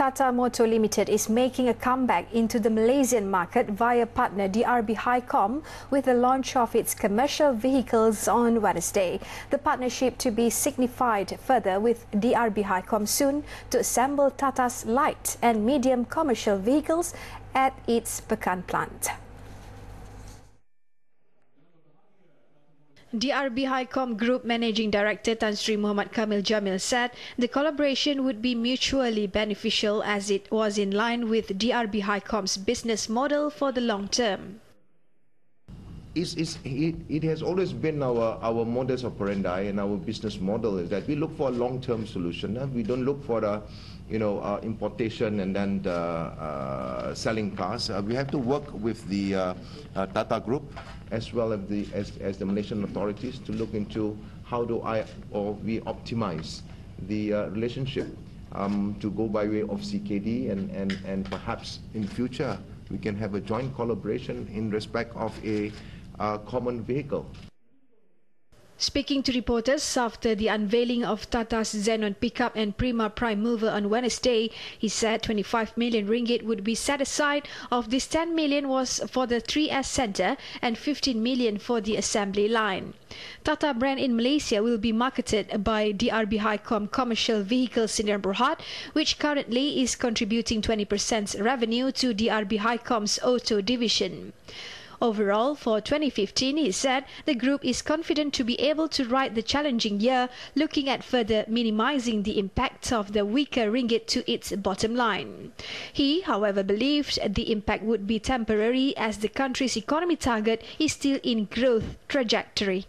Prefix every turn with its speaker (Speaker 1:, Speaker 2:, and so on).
Speaker 1: Tata Motor Limited is making a comeback into the Malaysian market via partner DRB-HICOM with the launch of its commercial vehicles on Wednesday. The partnership to be signified further with DRB-HICOM soon to assemble Tata's light and medium commercial vehicles at its Pekan plant. DRB-HICOM Group Managing Director Tan Sri Muhammad Khamil Jamil said the collaboration would be mutually beneficial as it was in line with DRB-HICOM's business model for the long term.
Speaker 2: It's, it's, it, it has always been our, our modus operandi and our business model is that we look for a long-term solution. Uh, we don't look for a, you know, uh, importation and then the, uh, selling cars. Uh, we have to work with the uh, uh, Tata Group as well as the, as, as the Malaysian authorities to look into how do I or we optimize the uh, relationship um, to go by way of CKD and, and, and perhaps in future we can have a joint collaboration in respect of a uh, common vehicle.
Speaker 1: Speaking to reporters after the unveiling of Tata's Xenon pickup and Prima Prime Mover on Wednesday, he said 25 million ringgit would be set aside. Of this, 10 million was for the 3S Centre and 15 million for the assembly line. Tata brand in Malaysia will be marketed by DRB-HICOM Commercial Vehicles in Berhad, which currently is contributing 20% revenue to DRB-HICOM's auto division. Overall, for 2015, he said the group is confident to be able to ride the challenging year, looking at further minimizing the impact of the weaker ringgit to its bottom line. He, however, believed the impact would be temporary as the country's economy target is still in growth trajectory.